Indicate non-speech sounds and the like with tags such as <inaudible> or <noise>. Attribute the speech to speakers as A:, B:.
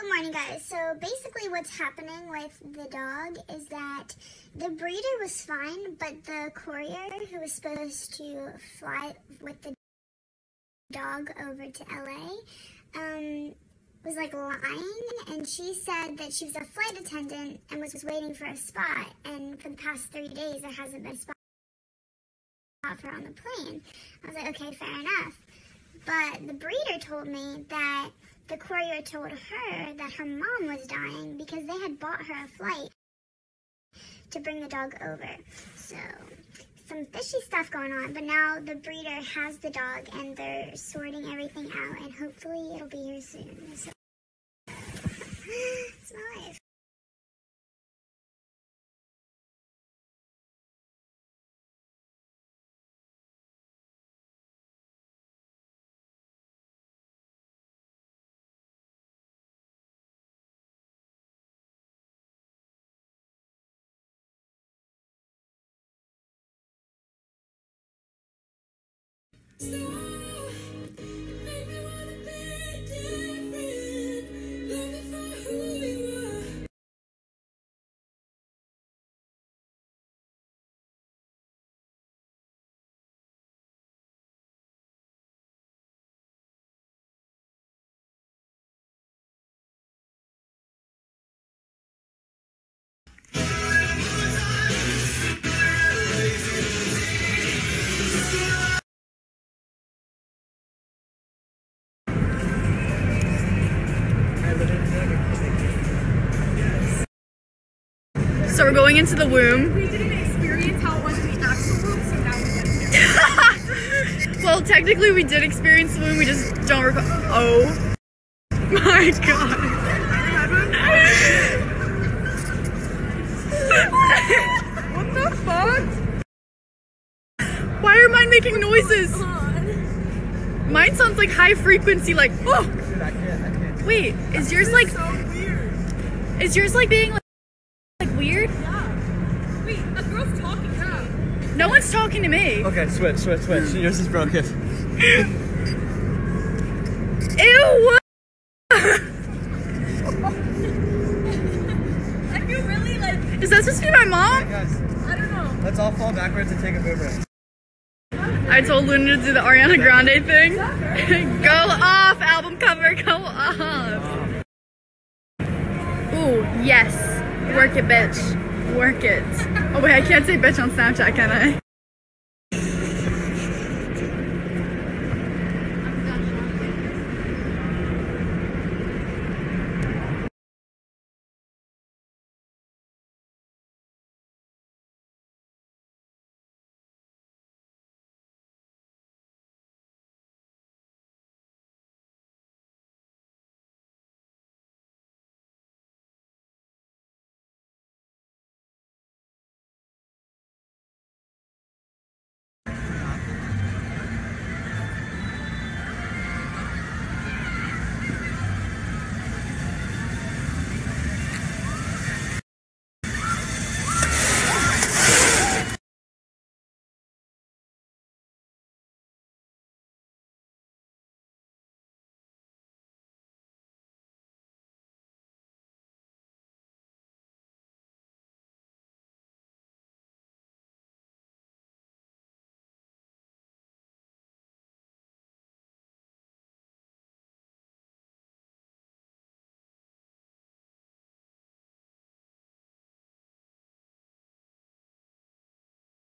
A: Good morning, guys. So basically, what's happening with the dog is that the breeder was fine, but the courier who was supposed to fly with the dog over to LA um, was like lying, and she said that she was a flight attendant and was waiting for a spot, and for the past three days, there hasn't been a spot for her on the plane. I was like, okay, fair enough. But the breeder told me that the courier told her that her mom was dying because they had bought her a flight to bring the dog over. So, some fishy stuff going on, but now the breeder has the dog and they're sorting everything out, and hopefully it'll be here soon. So, Stop.
B: So we're going into the womb.
C: We didn't experience how it was in the actual room, so now we get to. <laughs>
B: Well, technically we did experience the womb, we just don't recall. Oh my god. <laughs> <laughs>
C: What the fuck?
B: Why are mine making noises? Mine sounds like high frequency, like, oh! Wait, is yours like,
C: So weird.
B: is yours like being like, like weird?
C: Yeah. Wait, a girl's talking to me.
B: No one's talking to me.
D: Okay, switch, switch, switch. Hmm. Yours is broken. <laughs>
B: Ew!
C: I feel <laughs> really like
B: Is that supposed to be my mom?
D: Guys,
C: I don't know.
D: let's all fall backwards and take a boomerang.
B: I told Luna to do the Ariana Grande thing. <laughs> Work it, bitch. Work it. Oh wait, I can't say bitch on Snapchat, can I?